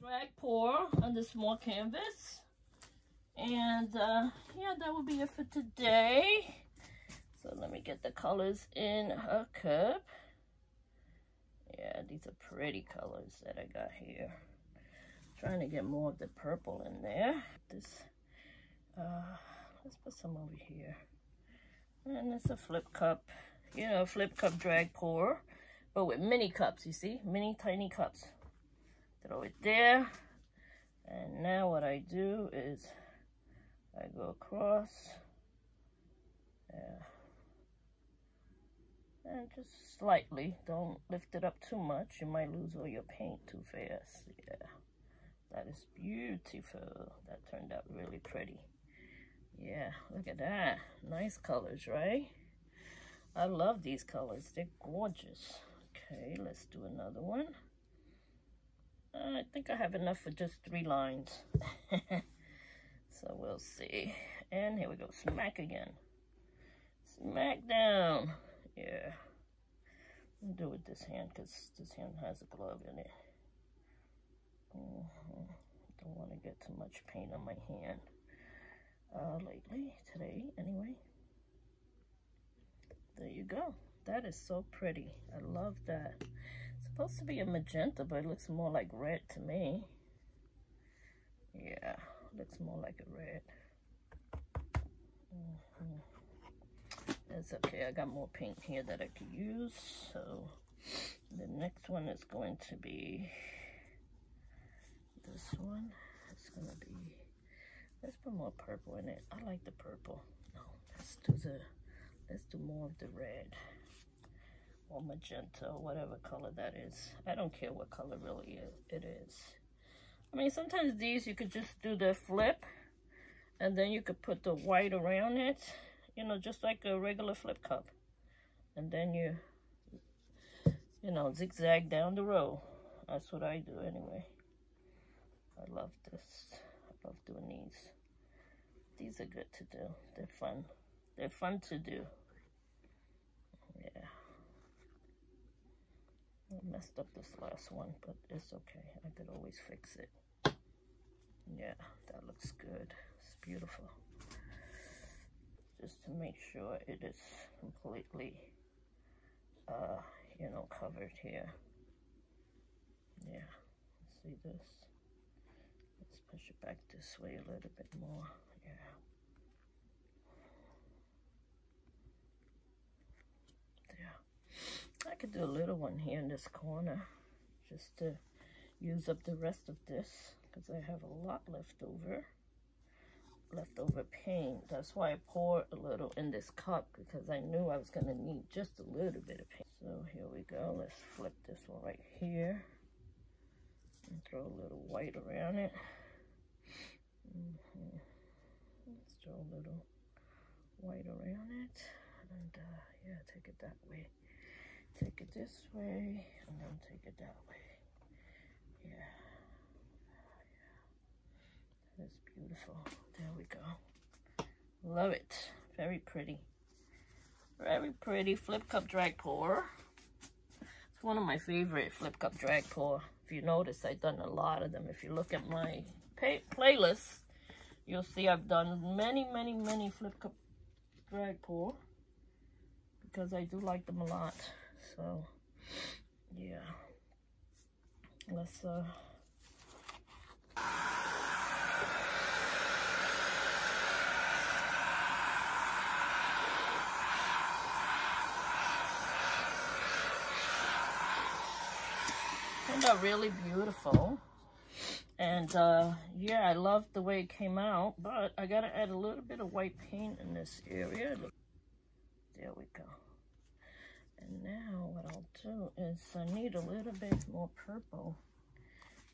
drag pour on the small canvas. And uh, yeah, that will be it for today. So let me get the colors in her cup. Yeah, these are pretty colors that I got here. Trying to get more of the purple in there. This, uh, let's put some over here. And it's a flip cup, you know, flip cup drag pour, but with mini cups, you see, mini tiny cups. Throw it there. And now what I do is I go across. Yeah. And just slightly, don't lift it up too much. You might lose all your paint too fast. Yeah, that is beautiful. That turned out really pretty. Yeah, look at that. Nice colors, right? I love these colors. They're gorgeous. Okay, let's do another one. I think I have enough for just three lines. so we'll see. And here we go. Smack again. Smack down. Yeah. I'll do it with this hand because this hand has a glove in it. Mm -hmm. Don't want to get too much paint on my hand. Uh, lately, today, anyway. There you go. That is so pretty. I love that. Supposed to be a magenta, but it looks more like red to me. Yeah, looks more like a red. Mm -hmm. It's okay. I got more paint here that I could use. So the next one is going to be this one. It's going to be, let's put more purple in it. I like the purple. No, let's do the, let's do more of the red or magenta or whatever color that is. I don't care what color really it is. I mean, sometimes these you could just do the flip and then you could put the white around it you know, just like a regular flip cup. And then you, you know, zigzag down the row. That's what I do anyway. I love this. I love doing these. These are good to do. They're fun. They're fun to do. I messed up this last one, but it's okay. I could always fix it. Yeah, that looks good. It's beautiful just to make sure it is completely, uh, you know, covered here. Yeah, see this? Let's push it back this way a little bit more. Yeah. I could do a little one here in this corner just to use up the rest of this because I have a lot left over leftover paint. That's why I poured a little in this cup because I knew I was going to need just a little bit of paint. So here we go. Let's flip this one right here and throw a little white around it. Mm -hmm. Let's throw a little white around it and uh, yeah, take it that way. Take it this way and then take it that way. Yeah. That's beautiful. There we go. Love it. Very pretty. Very pretty flip cup drag pour. It's one of my favorite flip cup drag pour. If you notice, I've done a lot of them. If you look at my playlist, you'll see I've done many, many, many flip cup drag pour because I do like them a lot. So, yeah. Let's, uh, turned out really beautiful. And uh, yeah, I love the way it came out, but I gotta add a little bit of white paint in this area. There we go. And now what I'll do is I need a little bit more purple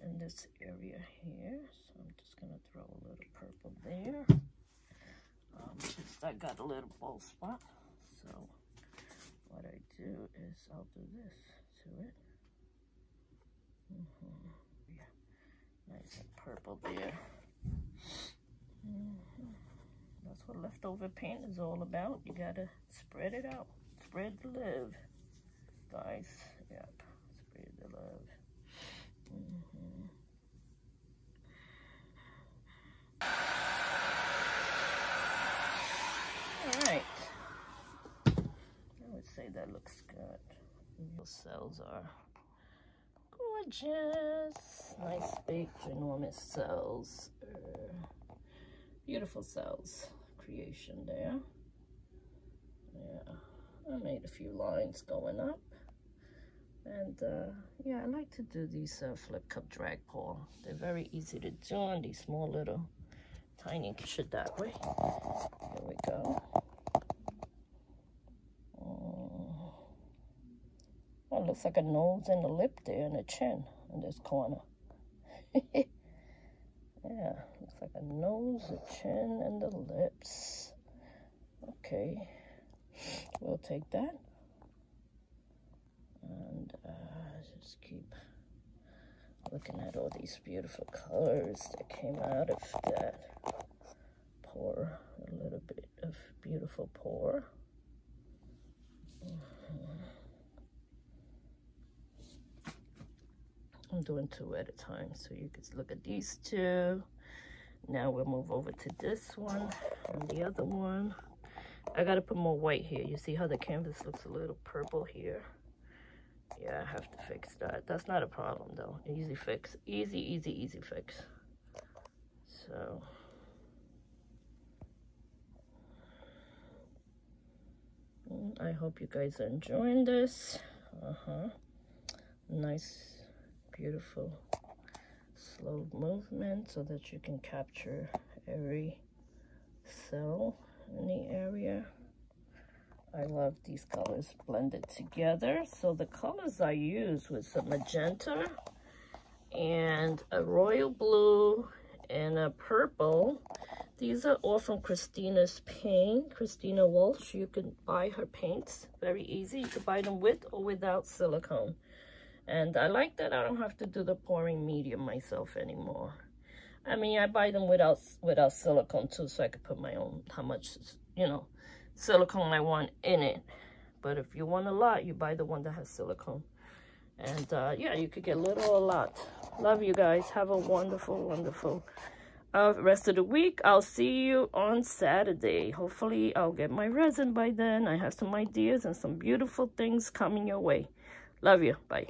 in this area here. So I'm just gonna throw a little purple there. Um, I got a little bald spot. So what I do is I'll do this to it. Mm -hmm. Yeah, nice and purple there. Mm -hmm. That's what leftover paint is all about. You gotta spread it out spread the love, guys. Yep, spread the love. Mm -hmm. All right. I would say that looks good. Your cells are gorgeous. Nice big enormous cells. Uh, beautiful cells creation there. I made a few lines going up. And uh, yeah, I like to do these uh, flip cup drag pour. They're very easy to do on these small little tiny shit that way. Here we go. Oh, oh, looks like a nose and a lip there and a chin in this corner. yeah, looks like a nose, a chin, and the lips. Okay, we'll take that. And uh, just keep looking at all these beautiful colors that came out of that pour a little bit of beautiful pour. I'm doing two at a time so you can look at these two. Now we'll move over to this one and the other one I gotta put more white here you see how the canvas looks a little purple here yeah, I have to fix that. That's not a problem though. Easy fix. Easy, easy, easy fix. So. Mm, I hope you guys are enjoying this. Uh-huh. Nice, beautiful, slow movement so that you can capture every cell in the area. I love these colors blended together. So the colors I use was some magenta and a royal blue and a purple. These are all from Christina's paint, Christina Walsh. You can buy her paints very easy. You can buy them with or without silicone. And I like that I don't have to do the pouring medium myself anymore. I mean, I buy them without without silicone too, so I could put my own, how much, you know, silicone I want in it. But if you want a lot, you buy the one that has silicone. And uh, yeah, you could get little or a lot. Love you guys. Have a wonderful, wonderful uh, rest of the week. I'll see you on Saturday. Hopefully, I'll get my resin by then. I have some ideas and some beautiful things coming your way. Love you. Bye.